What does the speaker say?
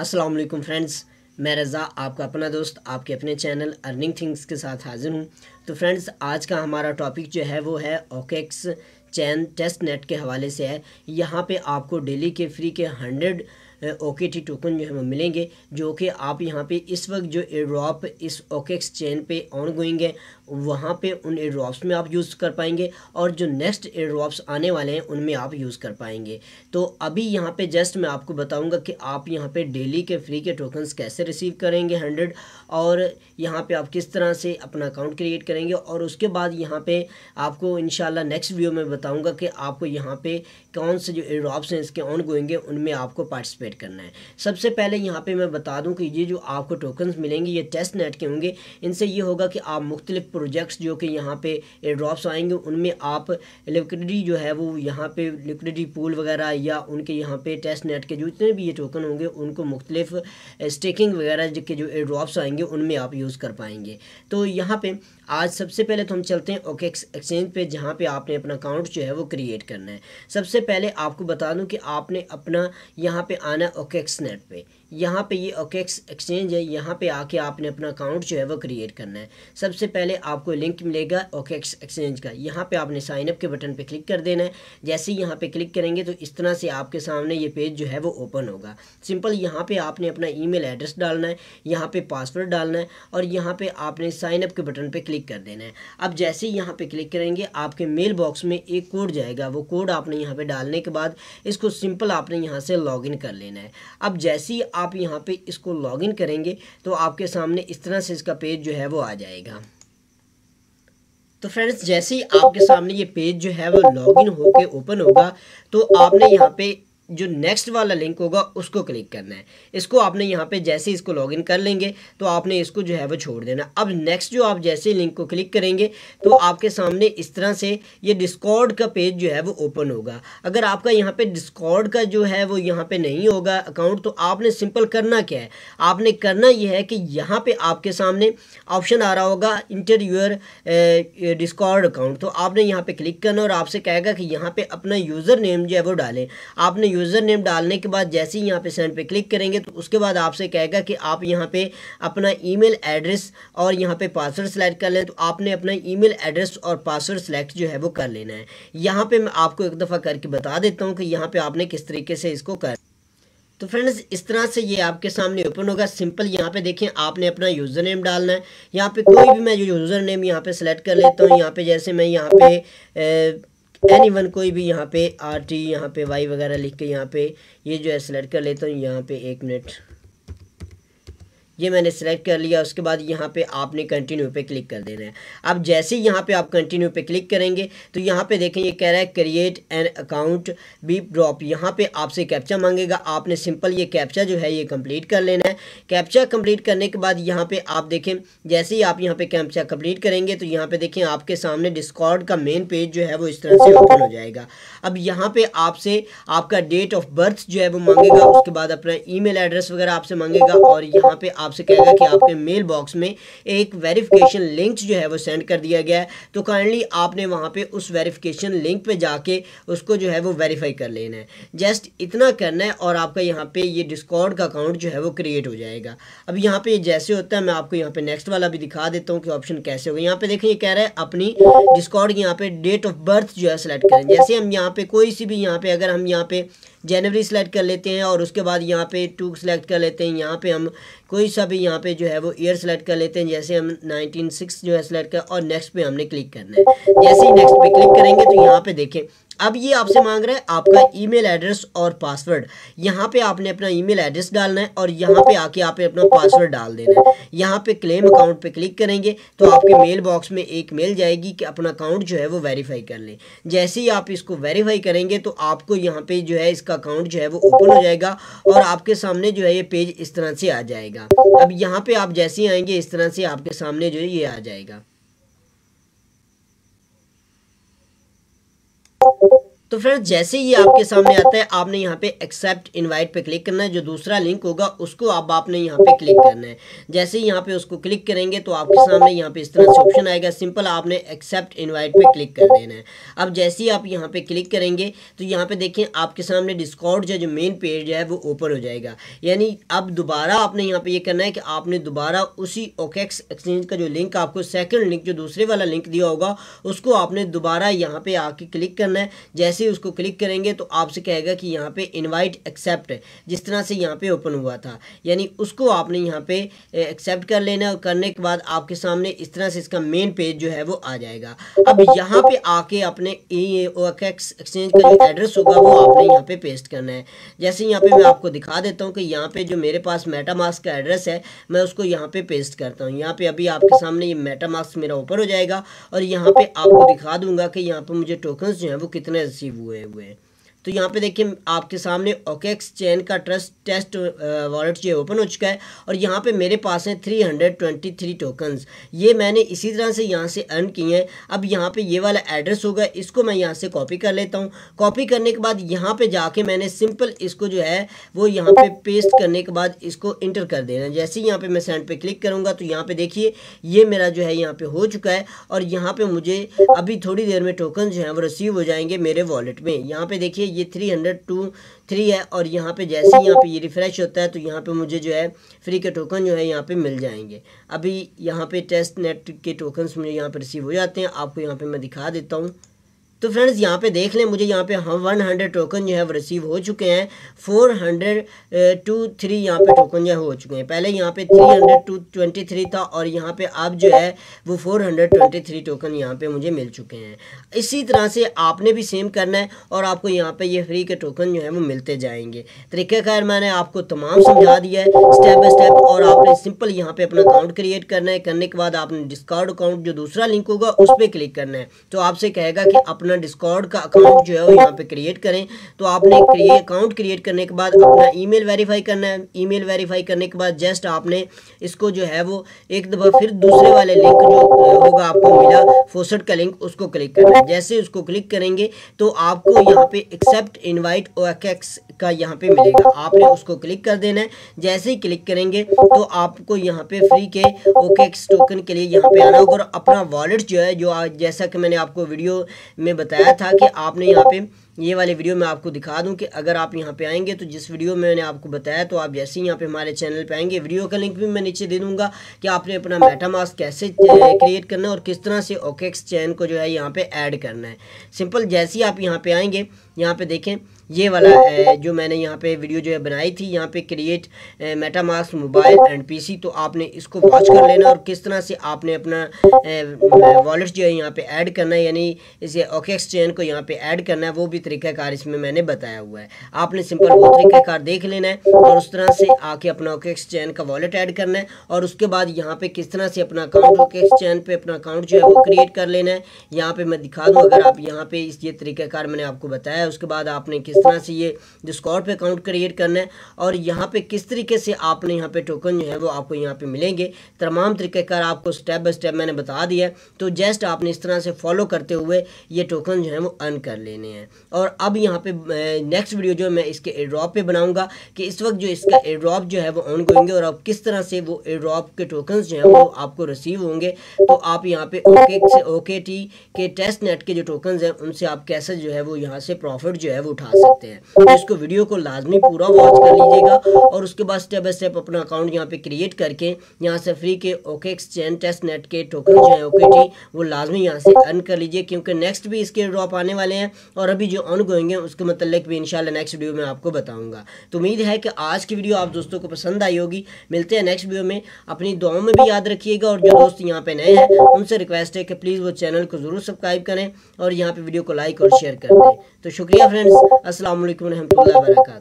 अस्सलाम वालेकुम फ्रेंड्स मैं रज़ा, आपका अपना दोस्त, आपके अपने चैनल अर्निंग थिंग्स के साथ हाजिर हूँ। तो फ्रेंड्स आज का हमारा टॉपिक जो है, वो है ओकेक्स चैन टेस्ट नेट के हवाले से है। यहाँ पे आपको डेली के फ्री के हंड्रेड ओके टी टोकन जो है वो मिलेंगे, जो कि आप यहाँ पे इस वक्त जो एड्रॉप इस ओके चेन पे ऑन गोइंग है, वहाँ पे उन एड्रॉप्स में आप यूज़ कर पाएँगे और जो नेक्स्ट एड्रॉप्स आने वाले हैं, उनमें आप यूज़ कर पाएँगे। तो अभी यहाँ पे जस्ट मैं आपको बताऊँगा कि आप यहाँ पे डेली के फ्री के टोकन्स कैसे रिसीव करेंगे हंड्रेड और यहाँ पे आप किस तरह से अपना अकाउंट क्रिएट करेंगे और उसके बाद यहाँ पे आपको इन नेक्स्ट वीडियो में बताऊँगा कि आपको यहाँ पे कौन से जो एड्रॉप्स हैं, इसके ऑन गोएँगे उनमें आपको पार्टिसिपेट करना है। सबसे पहले यहाँ पे मैं बता दूँ कि ये जो आपको टोकन्स मिलेंगे, ये टेस्ट नेट के होंगे, इनसे ये होगा कि आप मुख्तलिफ़ प्रोजेक्ट्स जो कि यहाँ पे ड्रॉप्स आएँगे, उनमें आप लिक्विडिटी जो है वो यहाँ पे लिक्विडिटी पूल वगैरह या उनके यहाँ पे टेस्ट नेट के जो जितने भी ये टोकन होंगे, उनको मुख्तलिफ़ स्टेकिंग वगैरह के जो ड्रॉप्स आएँगे, उनमें आप यूज़ कर पाएँगे। तो यहाँ पे आज सबसे पहले तो हम चलते हैं ओके एक्सचेंज पे, जहाँ पे आपने अपना अकाउंट जो है वो क्रिएट करना है। सबसे पहले आपको बता दूँ कि आपने अपना यहाँ पे आना है ओके एक्सनेट पे यहाँ पे ये ओकेक्स एक्सचेंज है, यहाँ पे आके आपने अपना अकाउंट जो है वो क्रिएट करना है। सबसे पहले आपको लिंक मिलेगा ओकेक्स एक्सचेंज का। यहाँ पे आपने साइन अप के बटन पे क्लिक कर देना है। जैसे ही यहाँ पे क्लिक करेंगे तो इस तरह से आपके सामने ये पेज जो है वो ओपन होगा। सिंपल यहाँ पे आपने अपना ईमेल एड्रेस डालना है, यहाँ पर पासवर्ड डालना है और यहाँ पर आपने साइन अप के बटन पर क्लिक कर देना है। अब जैसे ही यहाँ पर क्लिक करेंगे, आपके मेल बॉक्स में एक कोड जाएगा। वो कोड आपने यहाँ पर डालने के बाद इसको सिंपल आपने यहाँ से लॉग कर लेना है। अब जैसे ही आप यहाँ पे इसको लॉगिन करेंगे तो आपके सामने इस तरह से इसका पेज जो है वो आ जाएगा। तो फ्रेंड्स जैसे ही आपके सामने ये पेज जो है वो लॉगिन होके ओपन होगा तो आपने यहाँ पे जो नेक्स्ट वाला लिंक होगा, उसको क्लिक करना है। इसको आपने यहाँ पे जैसे इसको लॉगिन कर लेंगे तो आपने इसको जो है वो छोड़ देना। अब नेक्स्ट जो आप जैसे लिंक को क्लिक करेंगे तो आपके सामने इस तरह से ये डिस्कॉर्ड का पेज जो है वो ओपन होगा। अगर आपका यहाँ पे डिस्कॉर्ड का जो है वो यहाँ पे नहीं होगा अकाउंट तो आपने सिंपल करना क्या है? आपने करना यह है कि यहाँ पे आपके सामने ऑप्शन आ रहा होगा इंटर यूर डिस्कॉर्ड अकाउंट तो आपने यहाँ पे क्लिक करना और आपसे कहेगा कि यहाँ पे अपना यूज़र नेम जो है वो डालें। आपने यूज़र नेम डालने के बाद जैसे ही यहाँ पे सेंड पे क्लिक करेंगे तो उसके बाद आपसे कहेगा कि आप यहाँ पे अपना ईमेल एड्रेस और यहाँ पे पासवर्ड सेलेक्ट कर लें। तो आपने अपना ईमेल एड्रेस और पासवर्ड सेलेक्ट जो है वो कर लेना है। यहाँ पे मैं आपको एक दफ़ा करके बता देता हूँ कि यहाँ पे आपने किस तरीके से इसको कर तो फ्रेंड्स इस तरह से ये आपके सामने ओपन होगा। सिंपल यहाँ पे देखें, आपने अपना यूज़र नेम डालना है। यहाँ पे कोई भी मैं यूज़र नेम यहाँ पे सेलेक्ट कर लेता हूँ। यहाँ पे जैसे मैं यहाँ पे एनी वन कोई भी यहाँ पे आर टी यहाँ पे वाई वगैरह लिख के यहाँ पे ये जो है सेलेक्ट कर लेता हूँ, यहाँ पे एक मिनट ये मैंने सेलेक्ट कर लिया, उसके बाद यहाँ पे आपने कंटिन्यू पे क्लिक कर देना है। अब जैसे ही यहाँ पे आप कंटिन्यू पे क्लिक करेंगे तो यहाँ पे देखें, ये कह रहा है क्रिएट एन अकाउंट बी ड्रॉप यहाँ पे आपसे कैप्चा मांगेगा। आपने सिंपल ये कैप्चा जो है, ये कंप्लीट कर लेना है। कैप्चा कंप्लीट करने के बाद यहाँ पे आप देखें, जैसे ही आप यहाँ पे कैप्चा कंप्लीट करेंगे तो यहाँ पे देखें, आपके सामने डिस्कॉर्ड का मेन पेज जो है, वो इस तरह से ओपन हो जाएगा। अब यहाँ पे आपसे आपका डेट ऑफ़ बर्थ जो है, वो मांगेगा। उसके बाद अपना ईमेल एड्रेस वगैरह आपसे मांगेगा और यहाँ पे आप आपसे कहेगा कि आपके मेल बॉक्स में एक वेरिफिकेशन लिंक जो है वो सेंड कर दिया गया है। तो काइंडली आपने वहाँ पे उस वेरिफिकेशन लिंक पे जाके उसको जो है वो वेरीफाई कर लेना है। जस्ट इतना करना है और आपका यहाँ पे ये डिस्कॉर्ड का अकाउंट जो है वो क्रिएट हो जाएगा। अब यहाँ पे जैसे होता है, मैं आपको यहाँ पे नेक्स्ट वाला भी दिखा देता हूँ कि ऑप्शन कैसे होगा। यहाँ पे देखें ये कह रहा है अपनी डिस्कॉर्ड यहाँ पे डेट ऑफ़ बर्थ जो है सेलेक्ट करें। जैसे हम यहाँ पे कोई सी भी यहाँ पे, अगर हम यहाँ पे जनवरी सेलेक्ट कर लेते हैं और उसके बाद यहाँ पे टू सेलेक्ट कर लेते हैं। यहाँ पे हम कोई सा भी यहाँ पे जो है वो ईयर सेलेक्ट कर लेते हैं। जैसे हम नाइनटीन सिक्स जो है सेलेक्ट कर और नेक्स्ट पे हमने क्लिक करना है। जैसे ही नेक्स्ट पे क्लिक करेंगे तो यहाँ पे देखें अब ये आपसे मांग रहे हैं आपका ईमेल एड्रेस और पासवर्ड। यहाँ पे आपने अपना ईमेल एड्रेस डालना है और यहाँ पे आके आप अपना पासवर्ड डाल देना है। यहाँ पे क्लेम अकाउंट पे क्लिक करेंगे तो आपके मेल बॉक्स में एक मेल जाएगी कि अपना अकाउंट जो है वो वेरीफाई कर लें। जैसे ही आप इसको वेरीफाई करेंगे तो आपको यहाँ पे जो है इसका अकाउंट जो है वो ओपन हो जाएगा और आपके सामने जो है ये पेज इस तरह से आ जाएगा। अब यहाँ पे आप जैसे ही आएँगे इस तरह से आपके सामने जो है ये आ जाएगा। तो फ्रेंड्स जैसे ही आपके सामने आता है, आपने यहाँ पे एक्सेप्ट इनवाइट पे क्लिक करना है। जो दूसरा लिंक होगा, उसको आप आपने यहाँ पे क्लिक करना है। जैसे ही यहाँ पे उसको क्लिक करेंगे तो आपके सामने यहाँ पे इस तरह से ऑप्शन आएगा। सिंपल आपने एक्सेप्ट इनवाइट पे क्लिक कर देना है। अब जैसे ही आप यहाँ पे क्लिक करेंगे तो यहाँ पे देखें आपके सामने डिस्कॉर्ड जो मेन पेज है, वो ओपन हो जाएगा। यानी अब दोबारा आपने यहाँ पे ये करना है कि आपने दोबारा उसी ओकेक्स एक्सचेंज का जो लिंक आपको सेकेंड लिंक जो दूसरे वाला लिंक दिया होगा, उसको आपने दोबारा यहाँ पे आके क्लिक करना है। जैसे जैसे ही उसको क्लिक करेंगे तो आपसे कहेगा कि यहाँ पे इनवाइट एक्सेप्ट जिस तरह से यहाँ पे ओपन हुआ था यानी उसको आपने यहाँ पे एक्सेप्ट कर लेना और करने के बाद आपके सामने इस तरह से इसका मेन पेज जो है वो आ जाएगा अब यहाँ पे आके अपने एक्सचेंज का जो एड्रेस होगा वो आपने यहाँ पे पेस्ट करना है जैसे यहाँ पे मैं आपको दिखा देता हूँ कि यहाँ पे जो मेरे पास मेटामास्क का एड्रेस है मैं उसको यहाँ पे पेस्ट करता हूँ यहाँ पे अभी आपके सामने ये मेटामास्क मेरा ऊपर हो जाएगा और यहाँ पे आपको दिखा दूँगा कि यहाँ पे मुझे टोकन्स जो है वो कितने रिसीव हुए हुए तो यहाँ पे देखिए आपके सामने ओकेक्स चैन का ट्रस्ट टेस्ट वॉलेट जो है ओपन हो चुका है और यहाँ पे मेरे पास हैं three hundred twenty three tokens ये मैंने इसी तरह से यहाँ से अर्न किए हैं अब यहाँ पे ये वाला एड्रेस होगा इसको मैं यहाँ से कॉपी कर लेता हूँ कॉपी करने के बाद यहाँ पे जाके मैंने सिंपल इसको जो है वो यहाँ पे पेस्ट करने के बाद इसको इंटर कर देना जैसे ही यहाँ पर मैं सेंड पर क्लिक करूँगा तो यहाँ पर देखिए ये मेरा जो है यहाँ पर हो चुका है और यहाँ पर मुझे अभी थोड़ी देर में टोकन जो है वो रिसीव हो जाएँगे मेरे वॉलेट में यहाँ पर देखिए ये थ्री हंड्रेड टू थ्री है और यहाँ पे जैसे ही यहाँ पे ये रिफ़्रेश होता है तो यहाँ पे मुझे जो है फ्री के टोकन जो है यहाँ पे मिल जाएँगे। अभी यहाँ पे टेस्ट नेट के टोकन्स मुझे यहाँ पे रिसीव हो जाते हैं। आपको यहाँ पे मैं दिखा देता हूँ। तो फ्रेंड्स यहाँ पे देख लें, मुझे यहाँ पे हम वन हंड्रेड टोकन जो है वो रिसीव हो चुके हैं। फोर हंड्रेड टू थ्री यहाँ पे टोकन जो है हो चुके हैं। पहले यहाँ पे three hundred two twenty three था और यहाँ पे अब जो है वो four hundred twenty three token यहाँ पे मुझे मिल चुके हैं। इसी तरह से आपने भी सेम करना है और आपको यहाँ पे ये फ्री के टोकन जो है वो मिलते जाएँगे। तरीक़ाकार मैंने आपको तमाम समझा दिया है स्टेप बाई स्टेप और आपने सिंपल यहाँ पे अपना अकाउंट क्रिएट करना है। करने के बाद आपने डिस्काउंट अकाउंट जो दूसरा लिंक होगा, उस पर क्लिक करना है। तो आपसे कहेगा कि अपना अपना डिस्कॉर्ड का अकाउंट जो है वो यहाँ पे क्रिएट करें। तो आपने अकाउंट क्रिएट करने के बाद अपना ईमेल वेरीफाई करना है। ईमेल वेरीफाई करने के बाद जस्ट आपने इसको जो है वो एक दफ़ा फिर दूसरे वाले लिंक जो होगा आपको मिला फोसट का लिंक उसको क्लिक करना है। जैसे उसको क्लिक करेंगे तो आपको यहाँ पे एक्सेप्ट इनवाइट ओ का यहाँ पे मिलेगा। आपने उसको क्लिक कर देना है। जैसे ही क्लिक करेंगे तो आपको यहाँ पे फ्री के ओकेक्स टोकन के लिए यहाँ पे आना होगा। और अपना वॉलेट जो है, जो जैसा कि मैंने आपको वीडियो में बताया था कि आपने यहाँ पे ये वाले वीडियो में आपको दिखा दूँ कि अगर आप यहाँ पे आएँगे तो जिस वीडियो में मैंने आपको बताया तो आप जैसे ही यहाँ पे हमारे चैनल पे आएँगे, वीडियो का लिंक भी मैं नीचे दे दूँगा कि आपने अपना मेटामास्क कैसे क्रिएट करना है और किस तरह से ओकेक्स चैन को जो है यहाँ पे ऐड करना है। सिंपल जैसे ही आप यहाँ पे आएँगे, यहाँ पे देखें ये वाला है जो मैंने यहाँ पे वीडियो जो है बनाई थी यहाँ पे create MetaMask mobile and PC तो आपने इसको वॉच कर लेना और किस तरह से आपने अपना वॉलेट जो है यहाँ पे ऐड करना है यानी इसे ओकेक्स चैन को यहाँ पे ऐड करना है वो भी तरीक़ाकार इसमें मैंने बताया हुआ है। आपने सिंपल वो तरीक़ाकार देख लेना है और उस तरह से आके अपना ओकेक्स चैन का वॉलेट ऐड करना है और उसके बाद यहाँ पे किस तरह से अपना अकाउंट ओकेक्स चैन पे अपना अकाउंट जो है वो क्रिएट कर लेना है। यहाँ पे मैं दिखा दूँ अगर आप यहाँ पे इस ये तरीक़ाकार मैंने आपको बताया उसके बाद आपने किस तरह से ये डिस्कॉर्ड पे अकाउंट क्रिएट करना है। और यहाँ पे किस तरीके से आपने यहाँ पे टोकन जो है वो आपको यहाँ पे मिलेंगे, तमाम तरीके तरीक़ेकार आपको स्टेप बाय स्टेप मैंने बता दिया है। तो जस्ट आपने इस तरह से फॉलो करते हुए ये टोकन जो है वो अर्न कर लेने हैं। और अब यहाँ पे नेक्स्ट वीडियो जो मैं इसके एड्रॉप पर बनाऊँगा कि इस वक्त जो इसका एड्रॉप जो है वो ऑन गोएँगे और अब किस तरह से वो एड्रॉप के टोकन्स जो हैं वो आपको रिसीव होंगे। तो आप यहाँ पे ओके से ओके टी के टेस्ट नेट के जो टोकन्स हैं, उनसे आप कैसे जो है वो यहाँ से प्रॉफिट जो है वो उठा सकते हैं। तो इसको वीडियो को लाजमी पूरा वॉच कर लीजिएगा और उसके बाद स्टेप बाय स्टेप अपना अकाउंट यहाँ पे क्रिएट करके यहाँ से फ्री के ओके एक्सचेंज टेस्ट नेट के टोकन जो है ओके टी वो लाजमी यहाँ से अर्न कर लीजिए क्योंकि नेक्स्ट भी इसके ड्रॉप आने वाले हैं और अभी जो ऑन गोएँगे उसके मतलब भी इंशाल्लाह नेक्स्ट वीडियो में आपको बताऊँगा। तो उम्मीद है कि आज की वीडियो आप दोस्तों को पसंद आई होगी। मिलते हैं नेक्स्ट वीडियो में। अपनी दुआओं में भी याद रखिएगा और जो दोस्त यहाँ पे नए हैं, उनसे रिक्वेस्ट है कि प्लीज़ वो चैनल को ज़रूर सब्सक्राइब करें और यहाँ पे वीडियो को लाइक और शेयर कर दें। तो शुक्रिया फ्रेंड्स असल वरहमल वर्का